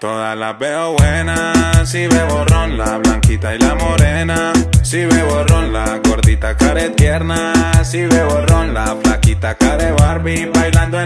Todas las veo buenas, si bebo ron, la blanquita y la morena. Si bebo ron, la gordita care tierna. Si bebo ron, la flaquita care Barbie bailando en